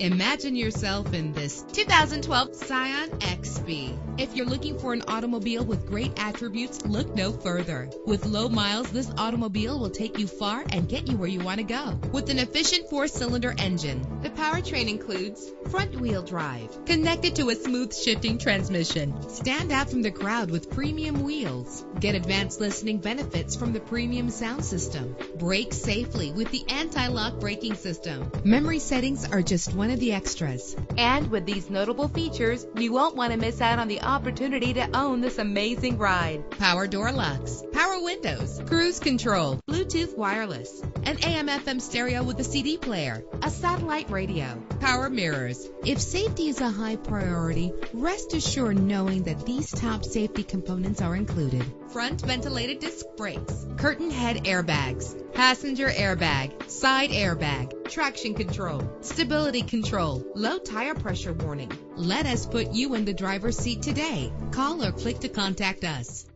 Imagine yourself in this 2012 Scion XB. If you're looking for an automobile with great attributes, look no further. With low miles, this automobile will take you far and get you where you want to go. With an efficient four-cylinder engine, the powertrain includes front-wheel drive, connected to a smooth shifting transmission. Stand out from the crowd with premium wheels. Get advanced listening benefits from the premium sound system. Brake safely with the anti-lock braking system. Memory settings are just one of the extras. And with these notable features, you won't want to miss out on the opportunity to own this amazing ride. Power door locks, power windows, cruise control, Bluetooth wireless, an AM FM stereo with a CD player, a satellite radio, power mirrors. If safety is a high priority, rest assured knowing that these top safety components are included. Front ventilated disc brakes, curtain head airbags, passenger airbag, side airbag, traction control, stability control, low tire pressure warning. Let us put you in the driver's seat today. Call or click to contact us.